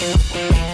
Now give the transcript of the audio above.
Música